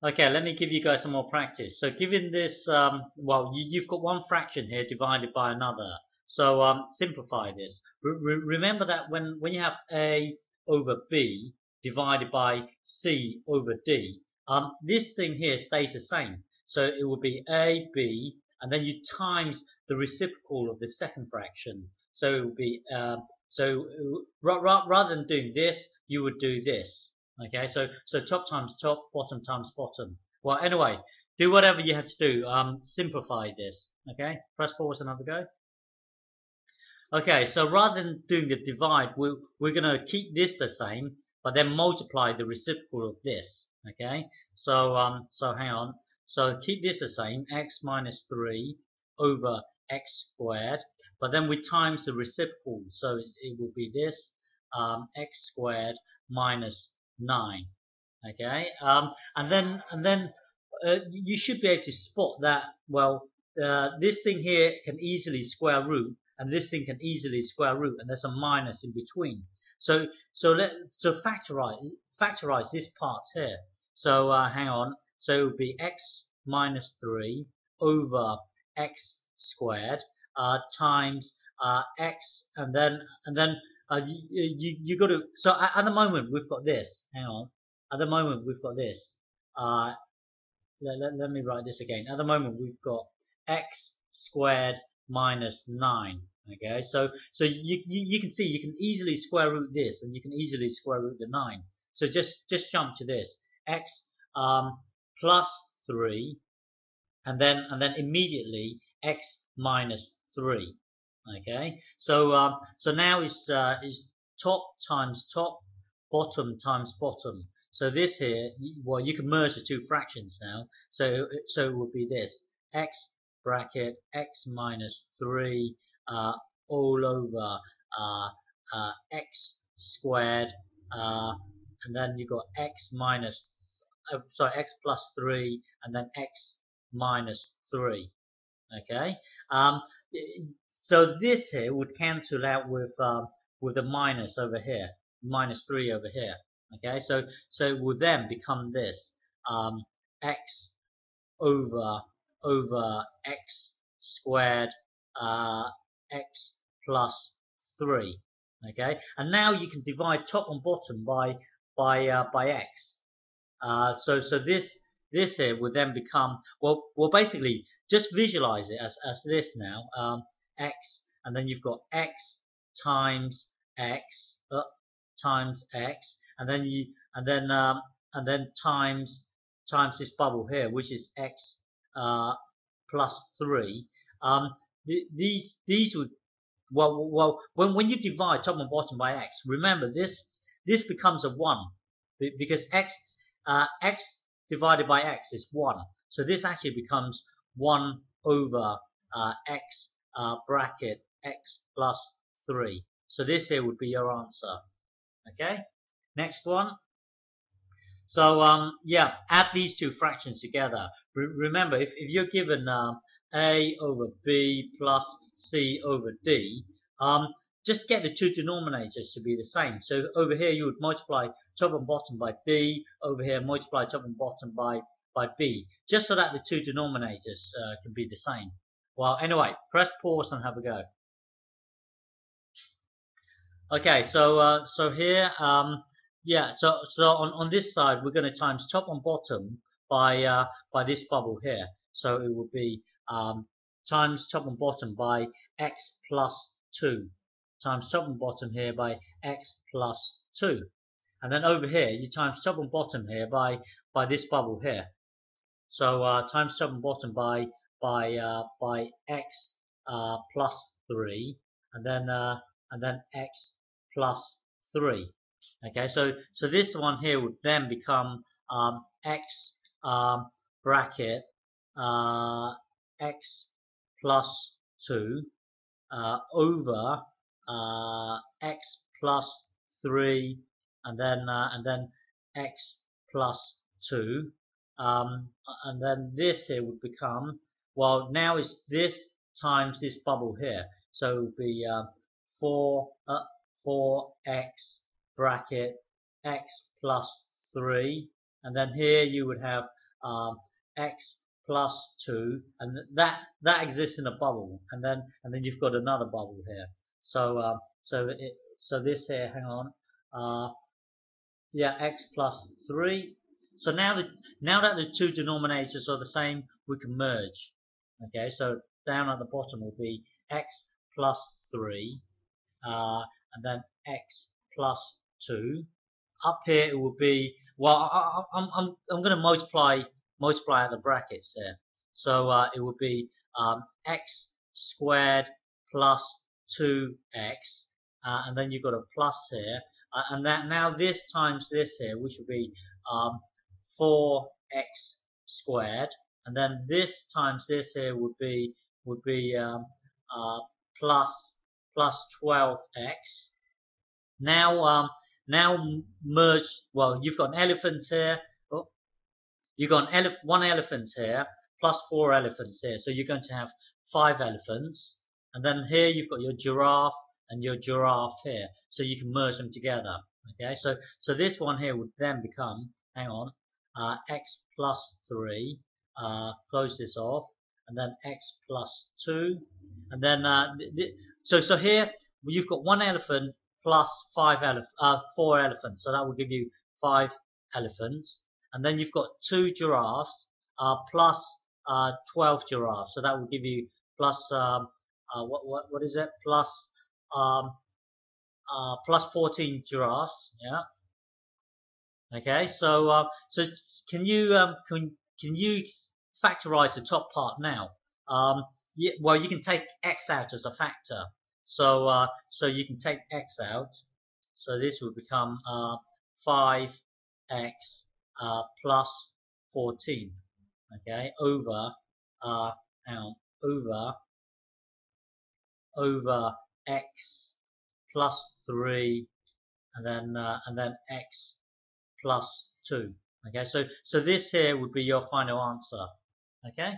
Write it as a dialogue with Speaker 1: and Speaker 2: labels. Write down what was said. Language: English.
Speaker 1: Okay, let me give you guys some more practice. So given this, um, well, you, have got one fraction here divided by another. So um, simplify this. Re remember that when, when you have A over B divided by C over D, um, this thing here stays the same. So it will be A, B, and then you times the reciprocal of the second fraction. So it will be, uh, so rather than doing this, you would do this. Okay, so so top times top, bottom times bottom. Well, anyway, do whatever you have to do. Um, simplify this. Okay, press pause and have a go. Okay, so rather than doing the divide, we're, we're going to keep this the same, but then multiply the reciprocal of this. Okay, so um, so hang on. So keep this the same, x minus 3 over x squared, but then we times the reciprocal, so it will be this, um, x squared minus 9 okay? Um, and then and then uh, you should be able to spot that well uh, this thing here can easily square root and this thing can easily square root and there's a minus in between. So so let so factorize factorize this part here. So uh, hang on. So it would be x minus 3 over x squared uh, times uh, x and then and then uh, you, you, you got to, so at, at, the moment we've got this, hang on, at the moment we've got this, uh, let, let, let me write this again, at the moment we've got x squared minus 9, okay, so, so you, you, you can see you can easily square root this and you can easily square root the 9, so just, just jump to this, x um, plus 3, and then, and then immediately x minus 3, Okay, so um, so now is uh, is top times top, bottom times bottom. So this here, well, you can merge the two fractions now. So so it would be this x bracket x minus three uh, all over uh, uh, x squared, uh, and then you've got x minus uh, sorry x plus three, and then x minus three. Okay. Um, so this here would cancel out with um, with the minus over here, minus 3 over here. Okay, so so it would then become this um, x over over x squared uh, x plus 3. Okay, and now you can divide top and bottom by by uh, by x. Uh, so so this this here would then become well well basically just visualize it as as this now. Um, x and then you've got x times x uh, times x and then you and then um, and then times times this bubble here which is x uh, plus 3 um, th these these would well well when when you divide top and bottom by x remember this this becomes a 1 because x uh, x divided by x is 1 so this actually becomes 1 over uh, x uh, bracket x plus 3. So this here would be your answer. Okay, next one. So um, yeah, add these two fractions together. Re remember, if, if you're given uh, a over b plus c over d, um, just get the two denominators to be the same. So over here you would multiply top and bottom by d, over here multiply top and bottom by, by b, just so that the two denominators uh, can be the same. Well, anyway, press pause and have a go. Okay, so uh, so here, um, yeah, so so on, on this side we're going to times top and bottom by uh, by this bubble here. So it will be um, times top and bottom by x plus two times top and bottom here by x plus two, and then over here you times top and bottom here by by this bubble here. So uh, times top and bottom by by uh, by x uh, plus 3 and then uh, and then x plus 3 okay so so this one here would then become um, x um, bracket uh, x plus 2 uh, over uh, x plus 3 and then and then x plus 2 um, and then this here would become well, now it's this times this bubble here. So it would be uh, 4, uh, 4x bracket x plus 3. And then here you would have um, x plus 2 and that that exists in a bubble. And then and then you've got another bubble here. So uh, so it, so this here hang on uh, yeah x plus 3 so now that now that the two denominators are the same we can merge okay so down at the bottom will be x plus 3 uh, and then x plus 2 up here it will be well I, am I'm, I'm going to multiply multiply out the brackets here. So uh, it will be um, x squared plus 2x uh, and then you've got a plus here. Uh, and that now this times this here which will be um, 4x squared and then this times this here would be would be um, uh, plus plus 12x now um, now merge well you've got an elephant here. Oh, you've got an elef one elephant here plus four elephants here. So you're going to have five elephants. And then here you've got your giraffe and your giraffe here. So you can merge them together. Okay so so this one here would then become hang on uh, x plus 3 uh, close this off and then x plus 2 and then uh, so so here you've got one elephant plus five elef uh, four elephants. So that will give you five elephants. And then you've got two giraffes uh, plus uh, 12 giraffes. So that will give you plus um, uh, what, what what is it? Plus um, uh, plus 14 giraffes. Yeah. Okay, so uh, so can you um, can can you factorize the top part now? Um, yeah, well, you can take x out as a factor. So uh, so you can take x out. So this will become uh, 5x uh, plus 14. Okay, over uh, over over x plus 3 and then uh, and then x plus 2. Okay, so, so this here would be your final answer. Okay?